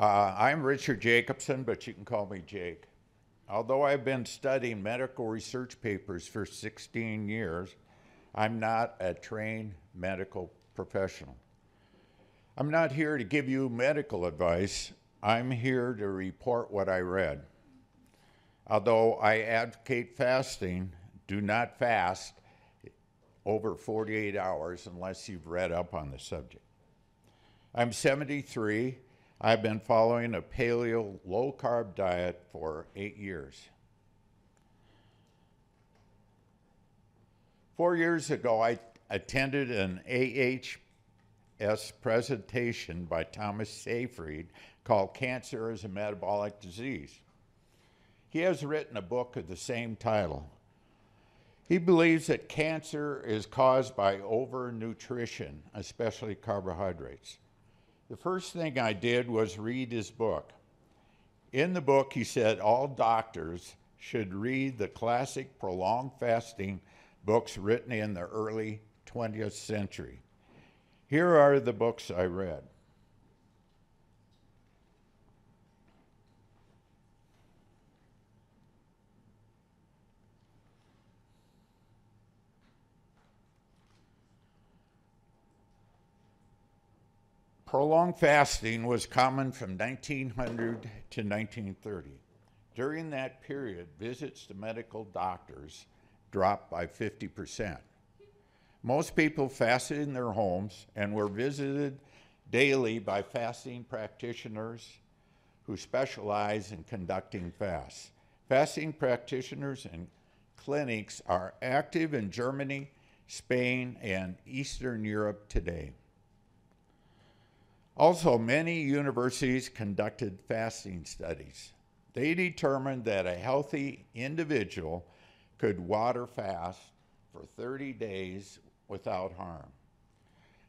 Uh, I'm Richard Jacobson, but you can call me Jake. Although I've been studying medical research papers for 16 years, I'm not a trained medical professional. I'm not here to give you medical advice. I'm here to report what I read. Although I advocate fasting, do not fast over 48 hours unless you've read up on the subject. I'm 73. I've been following a paleo low carb diet for eight years. Four years ago, I attended an AHS presentation by Thomas Seyfried called Cancer as a Metabolic Disease. He has written a book of the same title. He believes that cancer is caused by overnutrition, especially carbohydrates. The first thing I did was read his book. In the book, he said all doctors should read the classic prolonged fasting books written in the early 20th century. Here are the books I read. Prolonged fasting was common from 1900 to 1930. During that period, visits to medical doctors dropped by 50%. Most people fasted in their homes and were visited daily by fasting practitioners who specialize in conducting fasts. Fasting practitioners and clinics are active in Germany, Spain, and Eastern Europe today. Also, many universities conducted fasting studies. They determined that a healthy individual could water fast for 30 days without harm.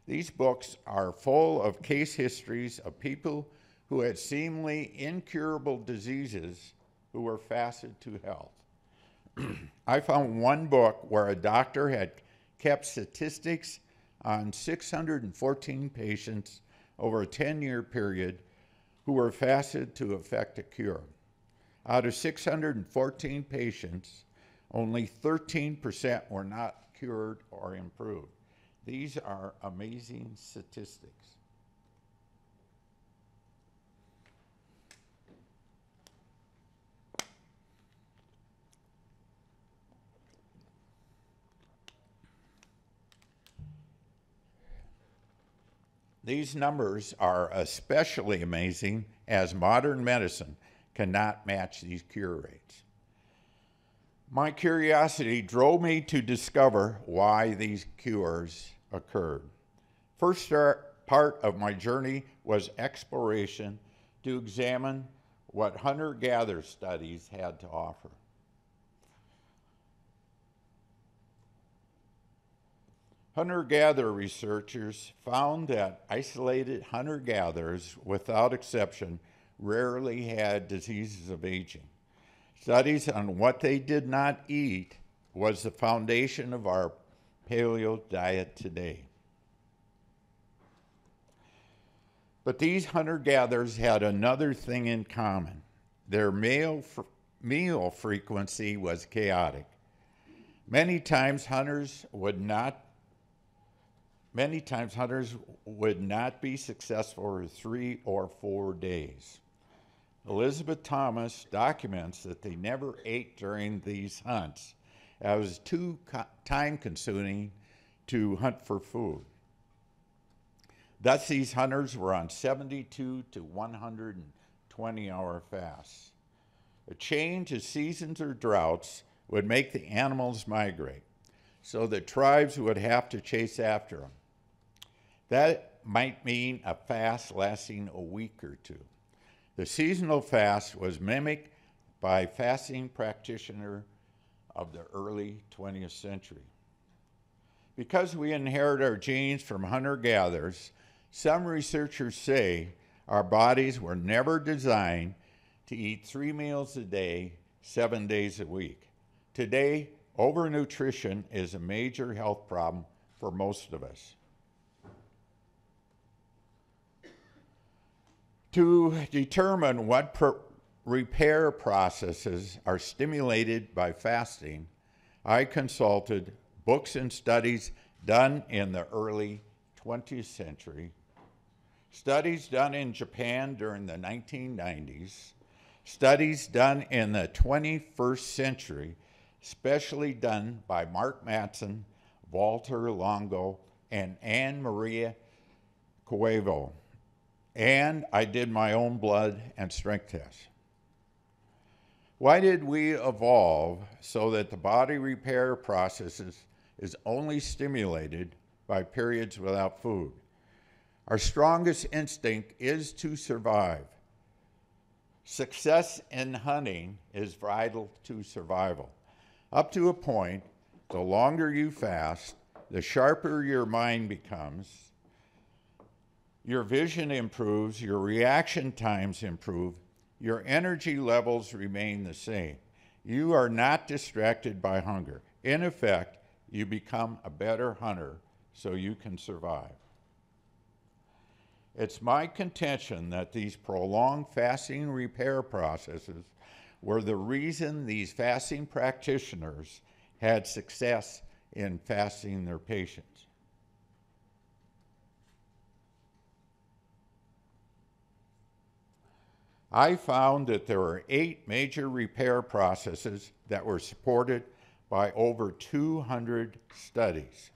These books are full of case histories of people who had seemingly incurable diseases who were fasted to health. I found one book where a doctor had kept statistics on 614 patients over a 10 year period who were fasted to effect a cure. Out of 614 patients, only 13% were not cured or improved. These are amazing statistics. These numbers are especially amazing as modern medicine cannot match these cure rates. My curiosity drove me to discover why these cures occurred. First part of my journey was exploration to examine what hunter gatherer studies had to offer. Hunter gatherer researchers found that isolated hunter gatherers, without exception, rarely had diseases of aging. Studies on what they did not eat was the foundation of our paleo diet today. But these hunter gatherers had another thing in common their meal, meal frequency was chaotic. Many times, hunters would not Many times, hunters would not be successful for three or four days. Elizabeth Thomas documents that they never ate during these hunts. It was too time consuming to hunt for food. Thus, these hunters were on 72 to 120 hour fasts. A change of seasons or droughts would make the animals migrate, so the tribes would have to chase after them. That might mean a fast lasting a week or two. The seasonal fast was mimicked by fasting practitioner of the early 20th century. Because we inherit our genes from hunter gatherers, some researchers say our bodies were never designed to eat three meals a day, seven days a week. Today, overnutrition is a major health problem for most of us. To determine what repair processes are stimulated by fasting, I consulted books and studies done in the early 20th century, studies done in Japan during the 1990s, studies done in the 21st century, especially done by Mark Mattson, Walter Longo, and Anne Maria Cuervo. And I did my own blood and strength test. Why did we evolve so that the body repair processes is only stimulated by periods without food? Our strongest instinct is to survive. Success in hunting is vital to survival. Up to a point, the longer you fast, the sharper your mind becomes, your vision improves, your reaction times improve, your energy levels remain the same. You are not distracted by hunger. In effect, you become a better hunter so you can survive. It's my contention that these prolonged fasting repair processes were the reason these fasting practitioners had success in fasting their patients. I found that there are eight major repair processes that were supported by over 200 studies.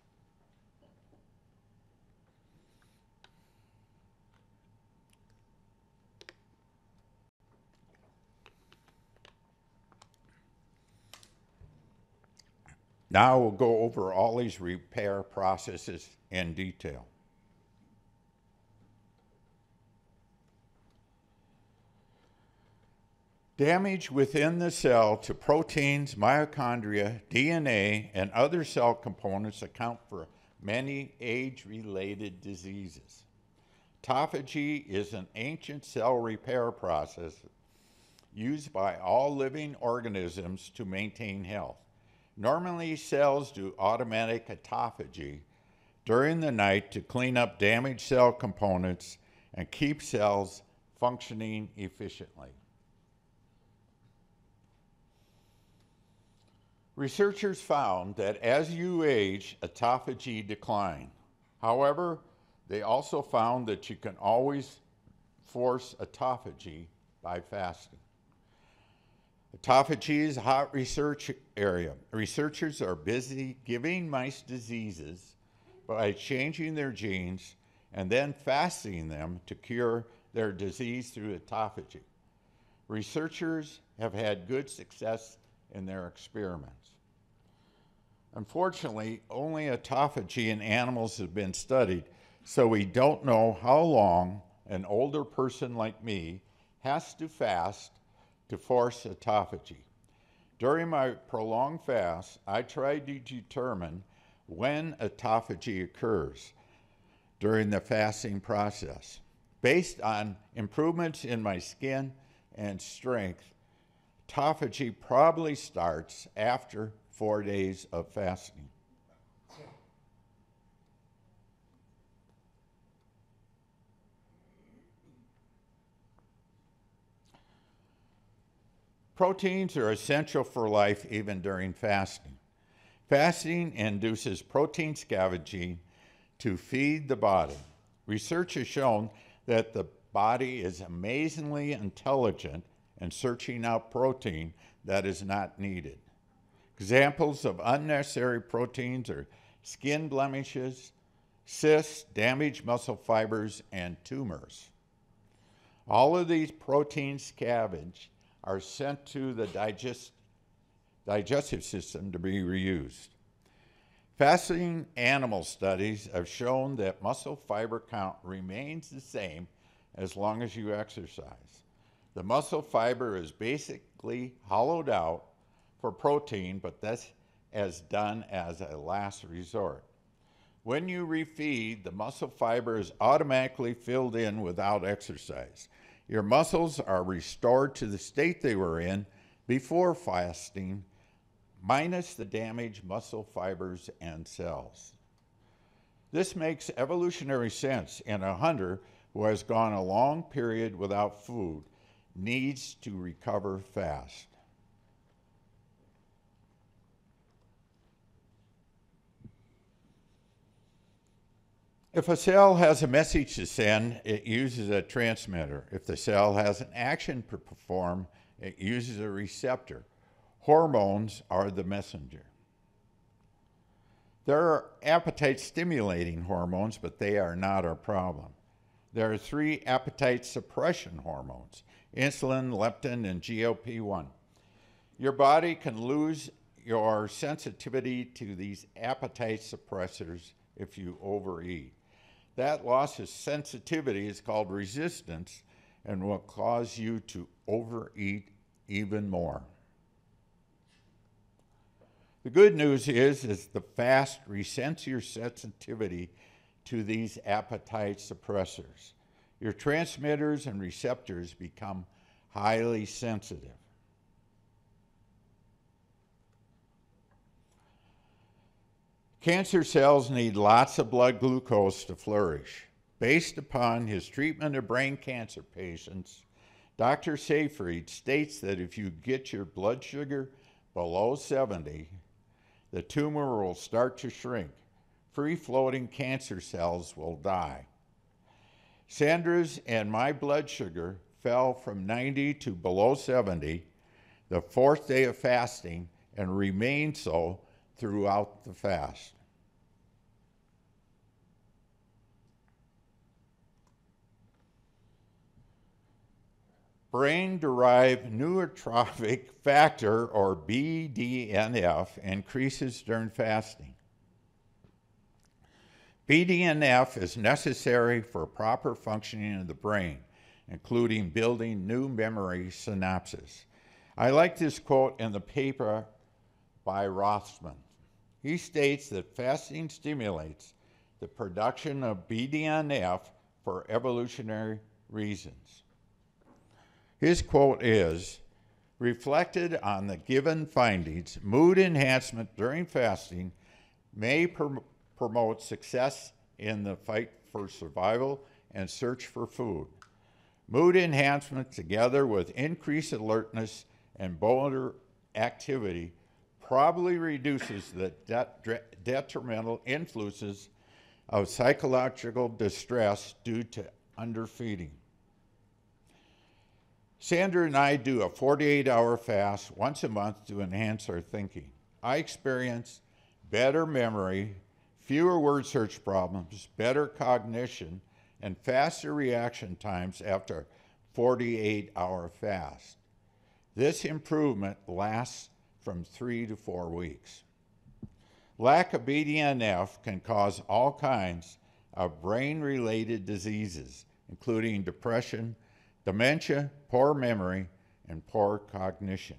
Now we'll go over all these repair processes in detail. Damage within the cell to proteins, mitochondria, DNA, and other cell components account for many age related diseases. Autophagy is an ancient cell repair process used by all living organisms to maintain health. Normally, cells do automatic autophagy during the night to clean up damaged cell components and keep cells functioning efficiently. Researchers found that as you age, autophagy decline. However, they also found that you can always force autophagy by fasting. Autophagy is a hot research area. Researchers are busy giving mice diseases by changing their genes and then fasting them to cure their disease through autophagy. Researchers have had good success in their experiments. Unfortunately, only autophagy in animals has been studied, so we don't know how long an older person like me has to fast to force autophagy. During my prolonged fast, I tried to determine when autophagy occurs during the fasting process. Based on improvements in my skin and strength, autophagy probably starts after four days of fasting. Proteins are essential for life even during fasting. Fasting induces protein scavenging to feed the body. Research has shown that the body is amazingly intelligent in searching out protein that is not needed. Examples of unnecessary proteins are skin blemishes, cysts, damaged muscle fibers, and tumors. All of these protein scavenged are sent to the digest, digestive system to be reused. Fasting animal studies have shown that muscle fiber count remains the same as long as you exercise. The muscle fiber is basically hollowed out for protein, but that's as done as a last resort. When you refeed, the muscle fiber is automatically filled in without exercise. Your muscles are restored to the state they were in before fasting, minus the damaged muscle fibers and cells. This makes evolutionary sense in a hunter who has gone a long period without food needs to recover fast. If a cell has a message to send, it uses a transmitter. If the cell has an action to perform, it uses a receptor. Hormones are the messenger. There are appetite stimulating hormones, but they are not our problem. There are three appetite suppression hormones insulin, leptin, and GLP 1. Your body can lose your sensitivity to these appetite suppressors if you overeat. That loss of sensitivity is called resistance and will cause you to overeat even more. The good news is, is the fast resents your sensitivity to these appetite suppressors. Your transmitters and receptors become highly sensitive. Cancer cells need lots of blood glucose to flourish. Based upon his treatment of brain cancer patients, Dr. Seyfried states that if you get your blood sugar below 70, the tumor will start to shrink. Free floating cancer cells will die. Sandra's and my blood sugar fell from 90 to below 70 the fourth day of fasting and remained so throughout the fast. Brain derived neurotrophic factor, or BDNF, increases during fasting. BDNF is necessary for proper functioning of the brain, including building new memory synapses. I like this quote in the paper by Rothman. He states that fasting stimulates the production of BDNF for evolutionary reasons. His quote is Reflected on the given findings, mood enhancement during fasting may pr- promote success in the fight for survival and search for food. Mood enhancement, together with increased alertness and bolder activity, probably reduces the det- detrimental influences of psychological distress due to underfeeding. Sandra and I do a 48 hour fast once a month to enhance our thinking. I experience better memory, fewer word search problems, better cognition, and faster reaction times after 48 hour fast. This improvement lasts from three to four weeks. Lack of BDNF can cause all kinds of brain related diseases, including depression, dementia, poor memory, and poor cognition.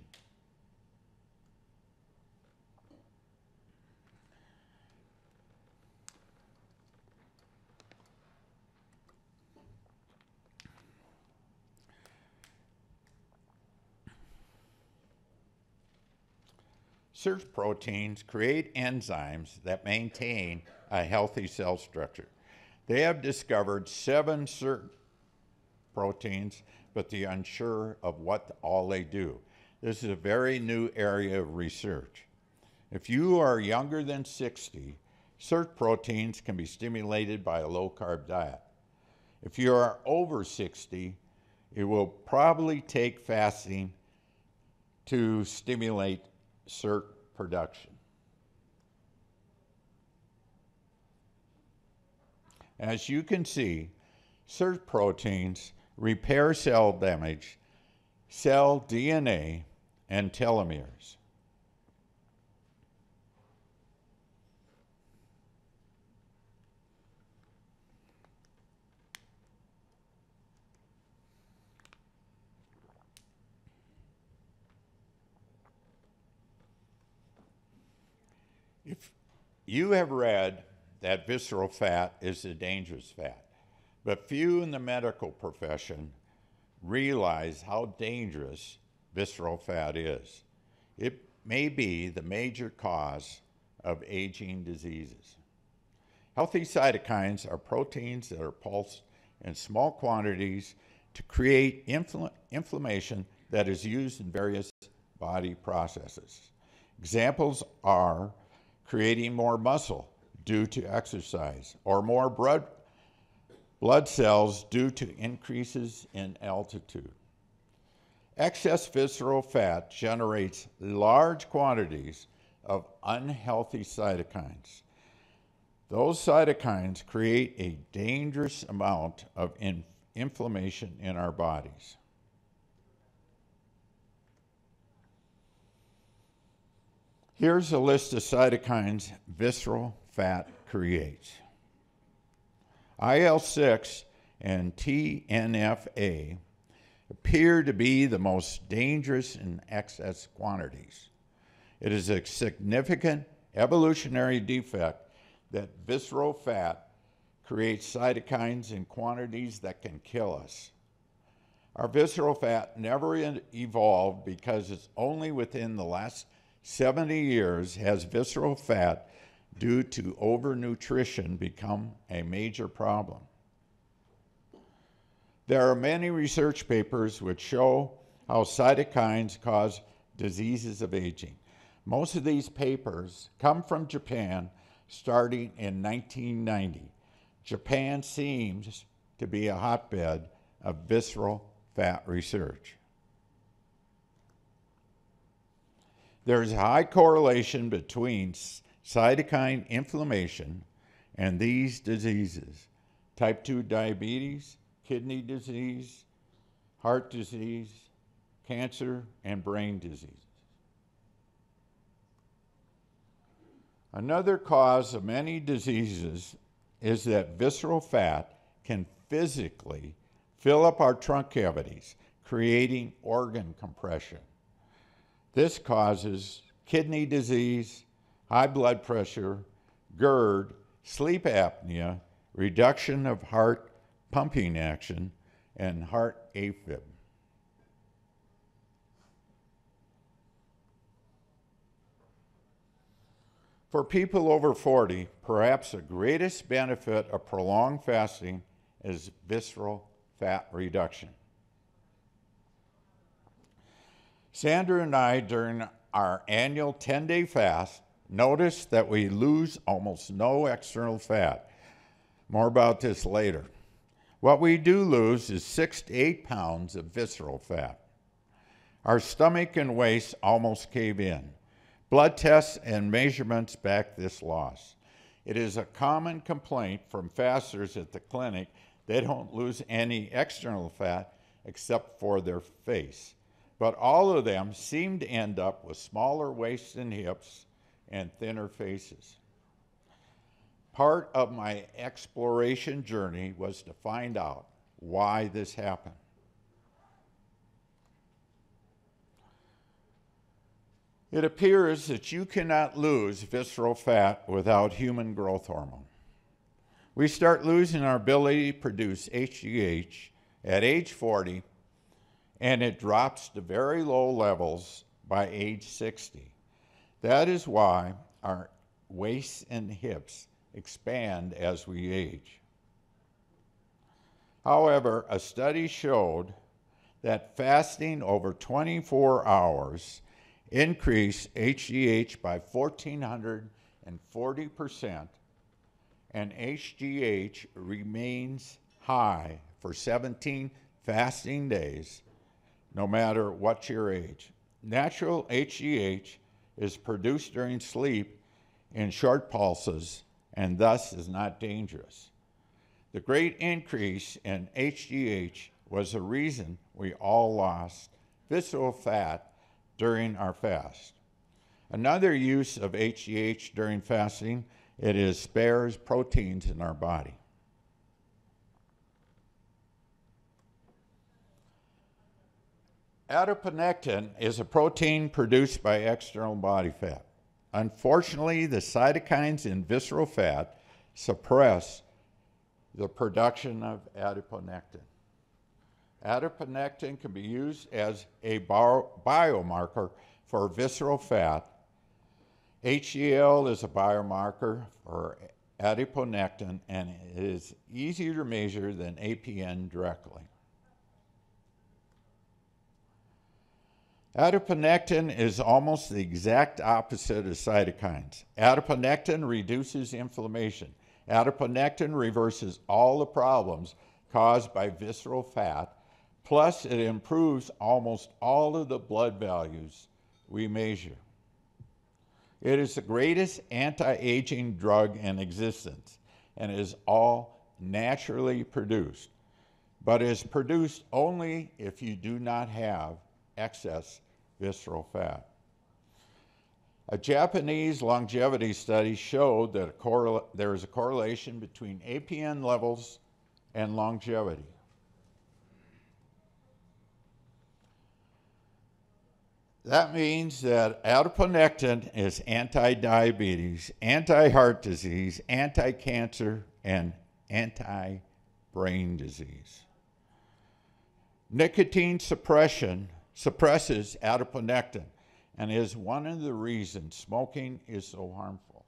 SIRT proteins create enzymes that maintain a healthy cell structure. They have discovered seven sirtuin proteins, but they're unsure of what all they do. This is a very new area of research. If you are younger than 60, SIRT proteins can be stimulated by a low carb diet. If you are over 60, it will probably take fasting to stimulate SIRT production. As you can see, SIRT proteins repair cell damage, cell DNA, and telomeres. You have read that visceral fat is a dangerous fat, but few in the medical profession realize how dangerous visceral fat is. It may be the major cause of aging diseases. Healthy cytokines are proteins that are pulsed in small quantities to create infl- inflammation that is used in various body processes. Examples are creating more muscle due to exercise or more blood, blood cells due to increases in altitude. Excess visceral fat generates large quantities of unhealthy cytokines. Those cytokines create a dangerous amount of in- inflammation in our bodies. Here's a list of cytokines visceral fat creates. IL 6 and TNFA appear to be the most dangerous in excess quantities. It is a significant evolutionary defect that visceral fat creates cytokines in quantities that can kill us. Our visceral fat never evolved because it's only within the last 70 years has visceral fat due to overnutrition become a major problem. There are many research papers which show how cytokines cause diseases of aging. Most of these papers come from Japan starting in 1990. Japan seems to be a hotbed of visceral fat research. There is a high correlation between cytokine inflammation and these diseases type 2 diabetes, kidney disease, heart disease, cancer, and brain diseases. Another cause of many diseases is that visceral fat can physically fill up our trunk cavities, creating organ compression. This causes kidney disease, high blood pressure, GERD, sleep apnea, reduction of heart pumping action, and heart AFib. For people over 40, perhaps the greatest benefit of prolonged fasting is visceral fat reduction. Sandra and I, during our annual 10 day fast, noticed that we lose almost no external fat. More about this later. What we do lose is six to eight pounds of visceral fat. Our stomach and waist almost cave in. Blood tests and measurements back this loss. It is a common complaint from fasters at the clinic they don't lose any external fat except for their face but all of them seem to end up with smaller waists and hips and thinner faces. Part of my exploration journey was to find out why this happened. It appears that you cannot lose visceral fat without human growth hormone. We start losing our ability to produce HGH at age 40 and it drops to very low levels by age 60. That is why our waists and hips expand as we age. However, a study showed that fasting over 24 hours increased HGH by 1,440%, and HGH remains high for 17 fasting days no matter what your age. Natural HGH is produced during sleep in short pulses and thus is not dangerous. The great increase in HGH was the reason we all lost visceral fat during our fast. Another use of HGH during fasting, it is spares proteins in our body. Adiponectin is a protein produced by external body fat. Unfortunately, the cytokines in visceral fat suppress the production of adiponectin. Adiponectin can be used as a biomarker for visceral fat. HDL is a biomarker for adiponectin and is easier to measure than APN directly. Adiponectin is almost the exact opposite of cytokines. Adiponectin reduces inflammation. Adiponectin reverses all the problems caused by visceral fat, plus, it improves almost all of the blood values we measure. It is the greatest anti aging drug in existence and is all naturally produced, but is produced only if you do not have excess visceral fat. A Japanese longevity study showed that there is a correlation between APN levels and longevity. That means that adiponectin is anti diabetes, anti heart disease, anti cancer, and anti brain disease. Nicotine suppression suppresses adiponectin and is one of the reasons smoking is so harmful.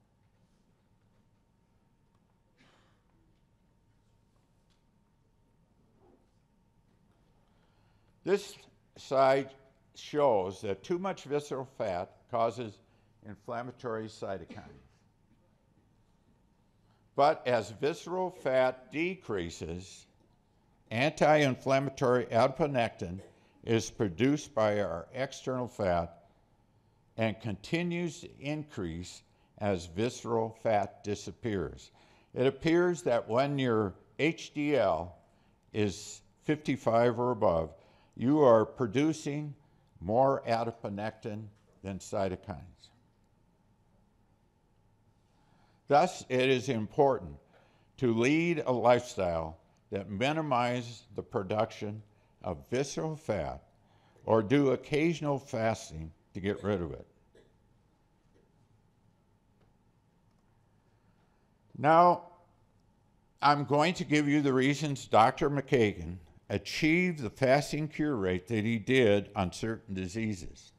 This side shows that too much visceral fat causes inflammatory cytokines. But as visceral fat decreases, anti inflammatory adiponectin is produced by our external fat and continues to increase as visceral fat disappears. It appears that when your HDL is 55 or above, you are producing more adiponectin than cytokines. Thus, it is important to lead a lifestyle that minimizes the production of visceral fat or do occasional fasting to get rid of it. Now, I'm going to give you the reasons Dr. McKagan achieved the fasting cure rate that he did on certain diseases.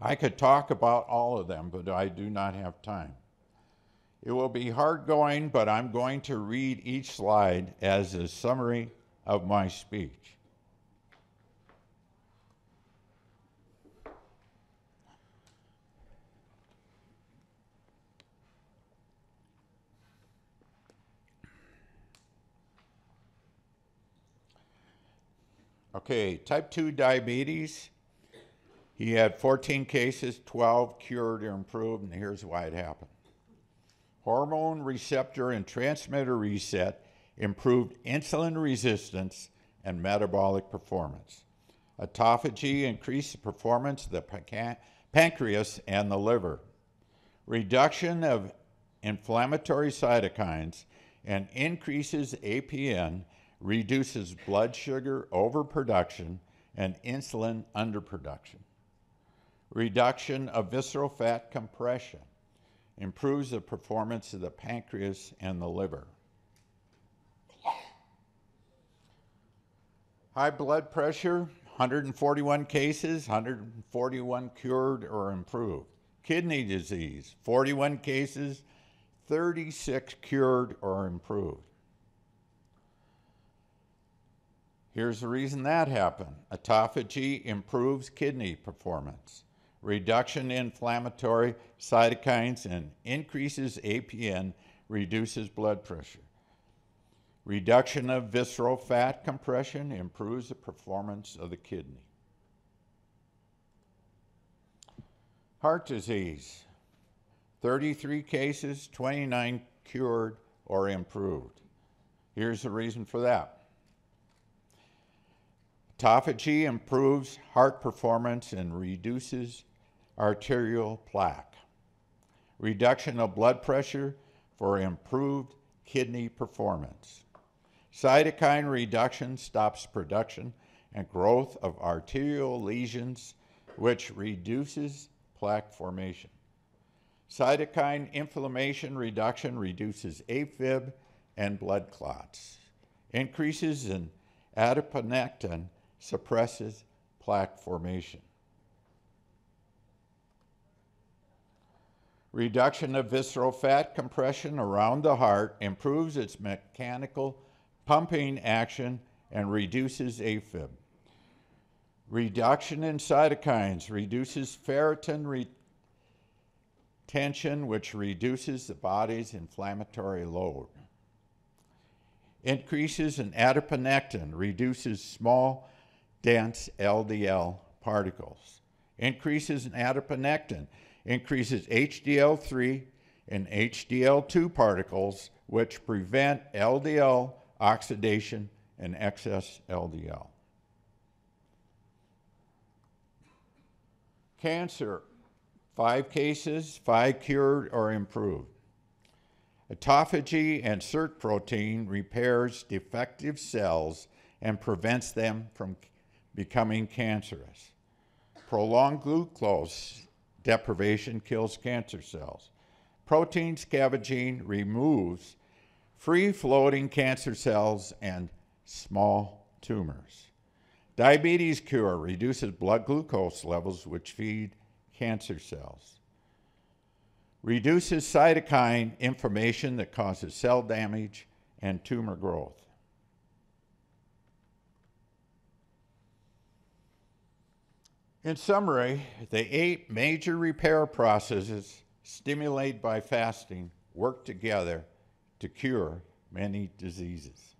I could talk about all of them, but I do not have time. It will be hard going, but I'm going to read each slide as a summary of my speech. Okay, type 2 diabetes. He had 14 cases, 12 cured or improved, and here's why it happened. Hormone receptor and transmitter reset improved insulin resistance and metabolic performance. Autophagy increased the performance of the pancreas and the liver. Reduction of inflammatory cytokines and increases APN reduces blood sugar overproduction and insulin underproduction. Reduction of visceral fat compression improves the performance of the pancreas and the liver. High blood pressure, 141 cases, 141 cured or improved. Kidney disease, 41 cases, 36 cured or improved. Here's the reason that happened autophagy improves kidney performance, reduction in inflammatory cytokines and increases APN reduces blood pressure. Reduction of visceral fat compression improves the performance of the kidney. Heart disease 33 cases, 29 cured or improved. Here's the reason for that Autophagy improves heart performance and reduces arterial plaque. Reduction of blood pressure for improved kidney performance. Cytokine reduction stops production and growth of arterial lesions, which reduces plaque formation. Cytokine inflammation reduction reduces AFib and blood clots. Increases in adiponectin suppresses plaque formation. Reduction of visceral fat compression around the heart improves its mechanical pumping action and reduces AFib. Reduction in cytokines reduces ferritin retention, which reduces the body's inflammatory load. Increases in adiponectin reduces small, dense LDL particles. Increases in adiponectin increases HDL3 and HDL2 particles, which prevent LDL oxidation and excess LDL. Cancer, five cases, five cured or improved. Autophagy and SIRT protein repairs defective cells and prevents them from becoming cancerous. Prolonged glucose deprivation kills cancer cells. Protein scavenging removes free floating cancer cells and small tumors. Diabetes cure reduces blood glucose levels, which feed cancer cells. Reduces cytokine inflammation that causes cell damage and tumor growth. In summary, the eight major repair processes stimulated by fasting work together to cure many diseases.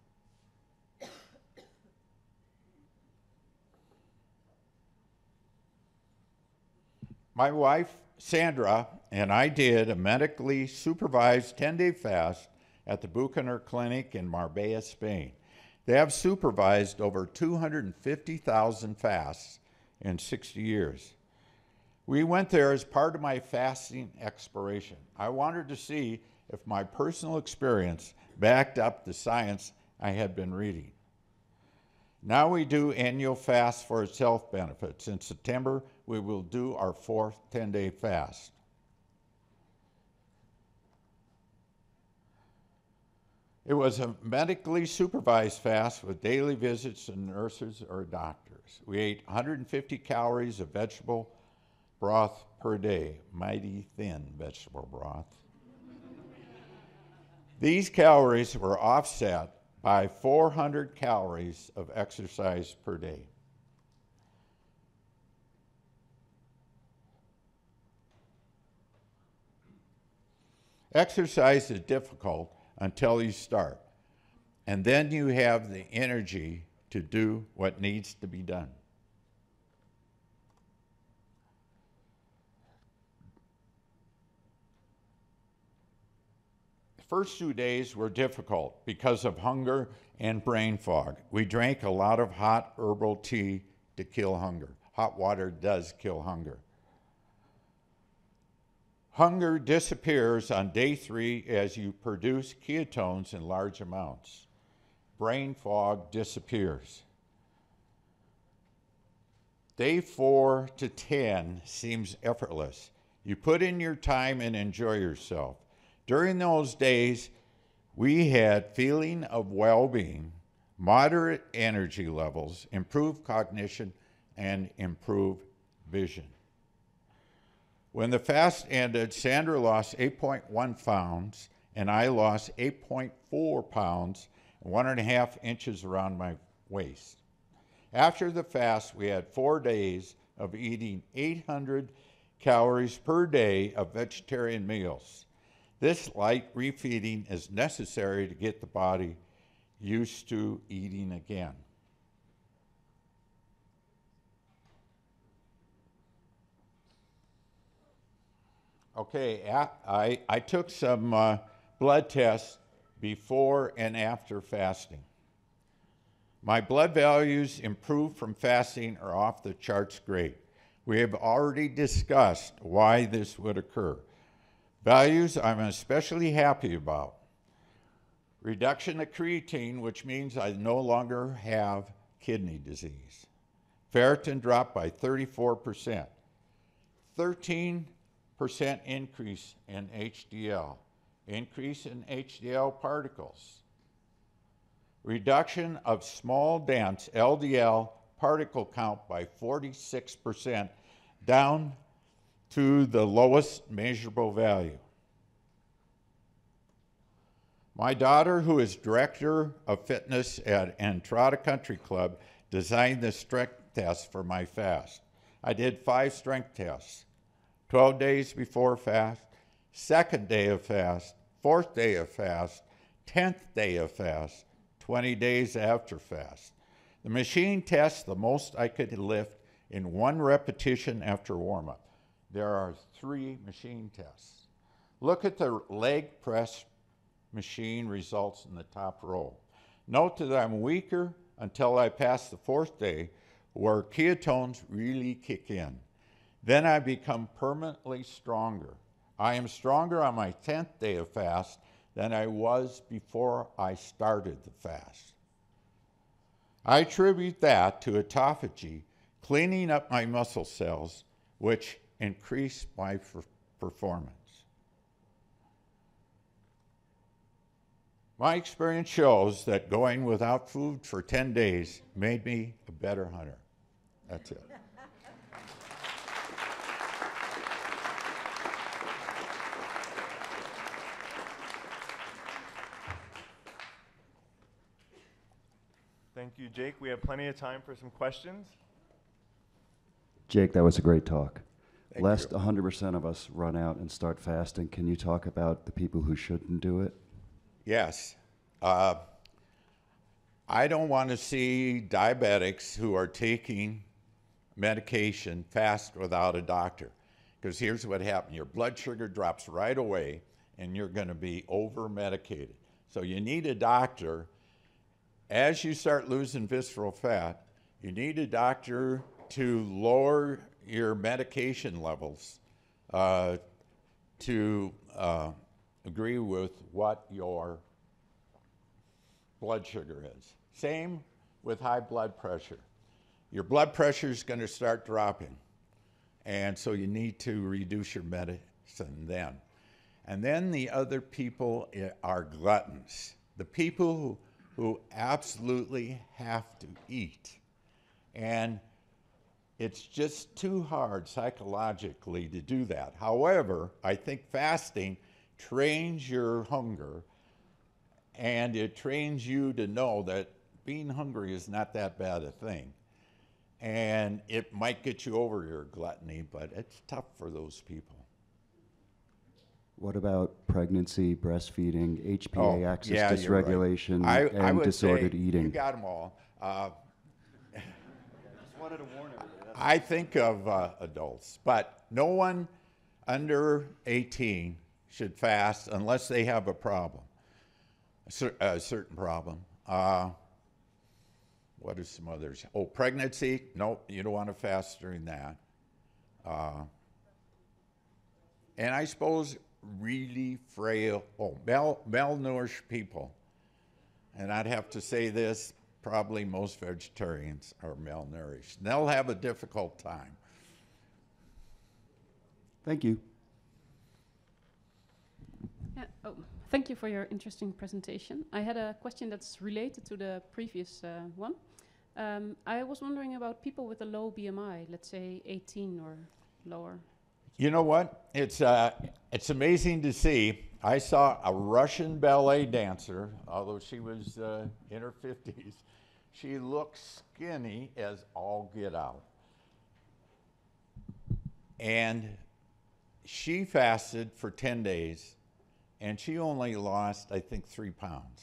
My wife, Sandra, and I did a medically supervised 10 day fast at the Buchinger Clinic in Marbella, Spain. They have supervised over 250,000 fasts in 60 years. We went there as part of my fasting exploration. I wanted to see if my personal experience backed up the science I had been reading. Now we do annual fasts for its health benefits. In September, we will do our fourth 10 day fast. It was a medically supervised fast with daily visits to nurses or doctors. We ate 150 calories of vegetable broth per day, mighty thin vegetable broth. These calories were offset by 400 calories of exercise per day. Exercise is difficult until you start. And then you have the energy to do what needs to be done. The first two days were difficult because of hunger and brain fog. We drank a lot of hot herbal tea to kill hunger. Hot water does kill hunger. Hunger disappears on day three as you produce ketones in large amounts. Brain fog disappears. Day four to 10 seems effortless. You put in your time and enjoy yourself. During those days, we had feeling of well-being, moderate energy levels, improved cognition, and improved vision. When the fast ended, Sandra lost 8.1 pounds, and I lost 8.4 pounds, one and a half inches around my waist. After the fast, we had four days of eating 800 calories per day of vegetarian meals. This light refeeding is necessary to get the body used to eating again. Okay, I, I took some uh, blood tests before and after fasting. My blood values improved from fasting are off the charts great. We have already discussed why this would occur. Values I'm especially happy about. Reduction of creatine, which means I no longer have kidney disease. Ferritin dropped by 34%. 13 percent increase in HDL, increase in HDL particles, reduction of small dense LDL particle count by 46%, down to the lowest measurable value. My daughter, who is director of fitness at Entrada Country Club, designed the strength test for my fast. I did five strength tests 12 days before fast, second day of fast, fourth day of fast, 10th day of fast, 20 days after fast. The machine tests the most I could lift in one repetition after warm up. There are three machine tests. Look at the leg press machine results in the top row. Note that I'm weaker until I pass the fourth day, where ketones really kick in. Then I become permanently stronger. I am stronger on my 10th day of fast than I was before I started the fast. I attribute that to autophagy cleaning up my muscle cells, which increase my performance. My experience shows that going without food for 10 days made me a better hunter. That's it. Thank you, Jake. We have plenty of time for some questions. Jake, that was a great talk. Thank Lest you. 100% of us run out and start fasting, can you talk about the people who shouldn't do it? Yes. Uh, I don't want to see diabetics who are taking medication fast without a doctor. Because here's what happens your blood sugar drops right away, and you're going to be over medicated. So you need a doctor. As you start losing visceral fat, you need a doctor to lower your medication levels uh, to uh, agree with what your blood sugar is. Same with high blood pressure. Your blood pressure is going to start dropping, and so you need to reduce your medicine then. And then the other people are gluttons, the people who, who absolutely have to eat. And it's just too hard psychologically to do that. However, I think fasting trains your hunger and it trains you to know that being hungry is not that bad a thing. And it might get you over your gluttony, but it's tough for those people. What about pregnancy, breastfeeding, HPA Oh, axis yeah, you're right. dysregulation, I, and I would disordered say eating? You got them all. Uh, Just wanted to warn everybody. I think of uh, adults, but no one under 18 should fast unless they have a problem, a, cer- a certain problem. Uh, what are some others? Oh, pregnancy? Nope, you don't want to fast during that. Uh, and I suppose really frail, oh, mal- malnourished people. And I'd have to say this probably most vegetarians are malnourished. They'll have a difficult time. Thank you. Yeah, oh, thank you for your interesting presentation. I had a question that's related to the previous uh, one. Um, I was wondering about people with a low BMI, let's say 18 or lower. You know what? It's uh, it's amazing to see. I saw a Russian ballet dancer, although she was uh, in her fifties. She looked skinny as all get out, and she fasted for ten days, and she only lost, I think, three pounds.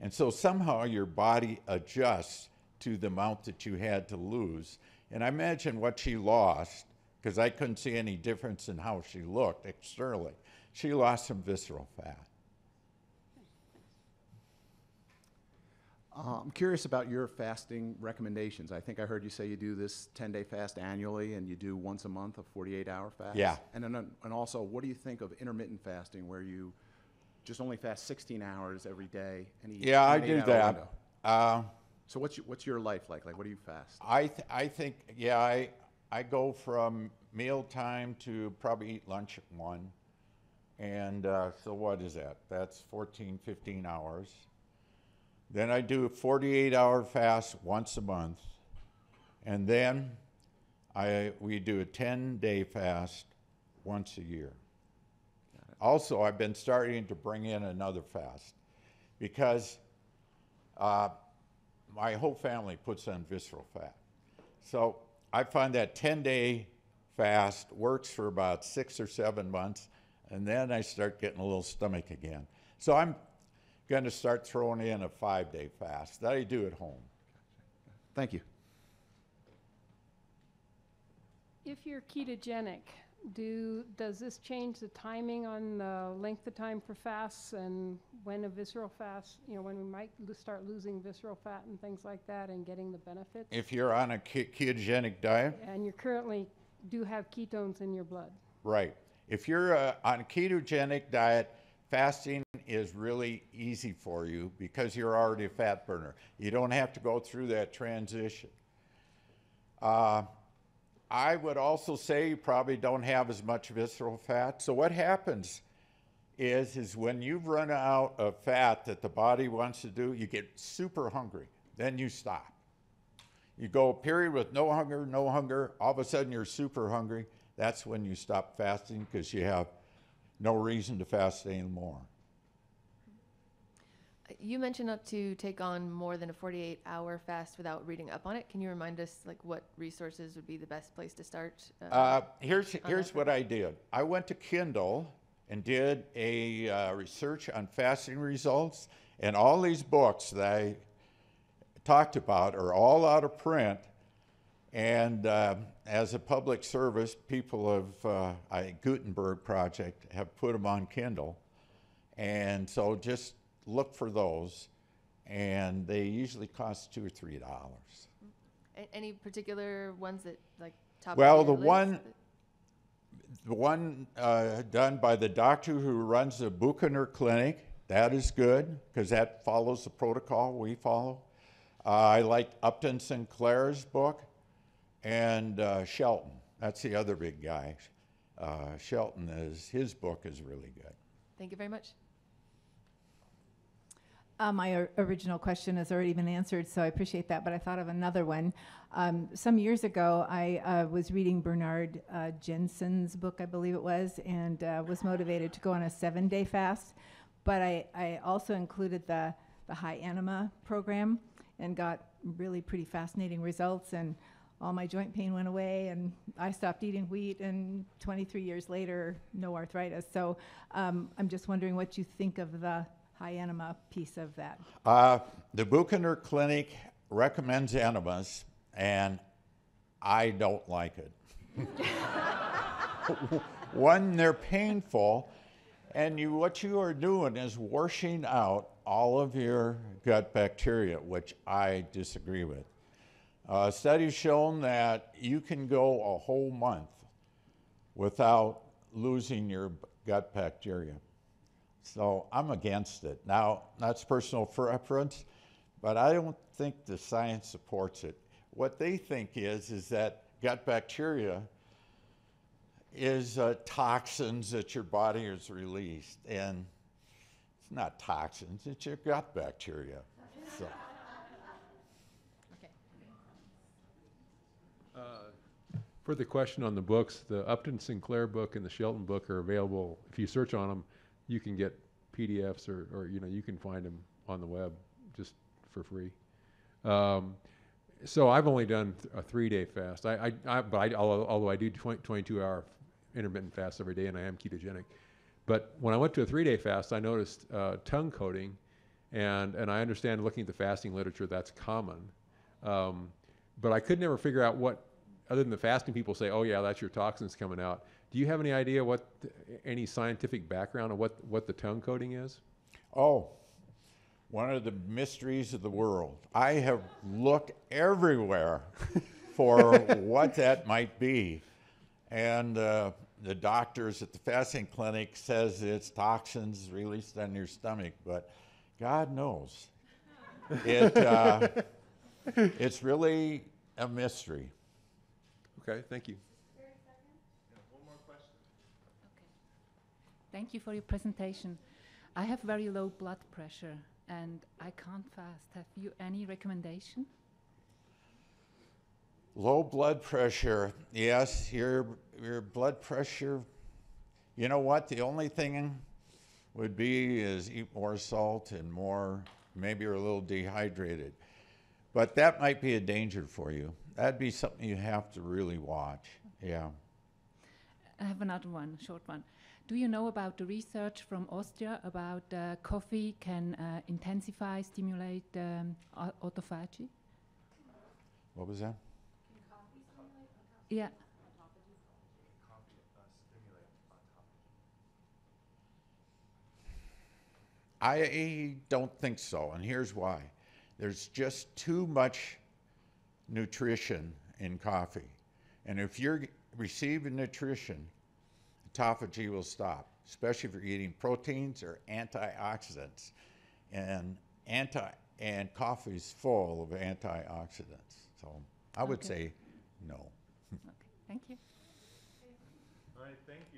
And so somehow your body adjusts to the amount that you had to lose. And I imagine what she lost, because I couldn't see any difference in how she looked externally. She lost some visceral fat. Uh, I'm curious about your fasting recommendations. I think I heard you say you do this 10-day fast annually, and you do once a month a 48-hour fast. Yeah. And then, and also, what do you think of intermittent fasting, where you just only fast 16 hours every day and eat? Yeah, I do that. Uh, So what's your, what's your life like? Like, what do you fast? I, th- I think, yeah, I, I go from mealtime to probably eat lunch at 1. And uh, so what is that? That's 14, 15 hours. Then I do a 48 hour fast once a month. And then I, we do a 10 day fast once a year. Also, I've been starting to bring in another fast because uh, my whole family puts on visceral fat. So I find that 10 day fast works for about six or seven months, and then I start getting a little stomach again. So I'm going to start throwing in a five day fast that I do at home. Thank you. If you're ketogenic, do, does this change the timing on the length of time for fasts and when a visceral fast, you know, when we might lo- start losing visceral fat and things like that and getting the benefits? If you're on a ke- ketogenic diet, And you currently do have ketones in your blood. Right. If you're uh, on a ketogenic diet, fasting is really easy for you because you're already a fat burner. You don't have to go through that transition. Uh, I would also say you probably don't have as much visceral fat. So what happens is is when you've run out of fat that the body wants to do, you get super hungry. Then you stop. You go a period with no hunger, no hunger, all of a sudden you're super hungry. That's when you stop fasting because you have no reason to fast anymore. You mentioned not to take on more than a 48 hour fast without reading up on it. Can you remind us like what resources would be the best place to start? Uh, here's here's what I did. I went to Kindle and did a uh, research on fasting results, and all these books that I talked about are all out of print. And uh, as a public service, people of uh, I, Gutenberg Project have put them on Kindle, and so just look for those, and they usually cost two or three dollars. Any particular ones that like top? Well, the one- The one uh, done by the doctor who runs the Buchinger Clinic, that is good because that follows the protocol we follow. Uh, I like Upton Sinclair's book and uh, Shelton. That's the other big guy. Uh, Shelton is his book is really good. Thank you very much. Uh, my or- original question has already been answered, so I appreciate that. But I thought of another one. Um, some years ago, I uh, was reading Bernard uh, Jensen's book, I believe it was, and uh, was motivated to go on a seven-day fast. But I, I also included the the high enema program, and got really pretty fascinating results. And all my joint pain went away, and I stopped eating wheat. And 23 years later, no arthritis. So um, I'm just wondering what you think of the high enema piece of that. Uh, the Buchinger Clinic recommends enemas, and I don't like it. One, they're painful, and you, what you are doing is washing out all of your gut bacteria, which I disagree with. Uh, studies shown that you can go a whole month without losing your gut bacteria. So I'm against it. Now, that's personal preference, but I don't think the science supports it. What they think is is that gut bacteria is uh, toxins that your body has released, and it's not toxins; it's your gut bacteria. So, For the question on the books, the Upton Sinclair book and the Shelton book are available. If you search on them, you can get PDFs or, or you know, you can find them on the web just for free. Um, so I've only done th- a three-day fast. I, I, I but I, although, although I do 20, 22-hour intermittent fast every day, and I am ketogenic. But when I went to a three-day fast, I noticed uh, tongue coating, and and I understand looking at the fasting literature that's common. Um, but I could never figure out what, other than the fasting people say, oh yeah, that's your toxins coming out. Do you have any idea what, any scientific background on what, what the tongue coating is? oh, one of the mysteries of the world. I have looked everywhere for what that might be, and uh, the doctors at the fasting clinic says it's toxins released on your stomach, but God knows, it uh, it's really a mystery. Okay, thank you. Thank you for your presentation. I have very low blood pressure and I can't fast. Have you any recommendation? Low blood pressure. Yes, your your blood pressure. You know what? The only thing would be is eat more salt and more. Maybe you're a little dehydrated, but that might be a danger for you. That'd be something you have to really watch. Yeah. I have another one, short one. Do you know about the research from Austria about uh, coffee can uh, intensify, stimulate um, autophagy? What was that? Yeah. I don't think so, and here's why. There's just too much nutrition in coffee. And if you're receiving nutrition, autophagy will stop, especially if you're eating proteins or antioxidants. And anti and coffee's full of antioxidants. So I would Okay. say no. Okay. Thank you. All right, thank you.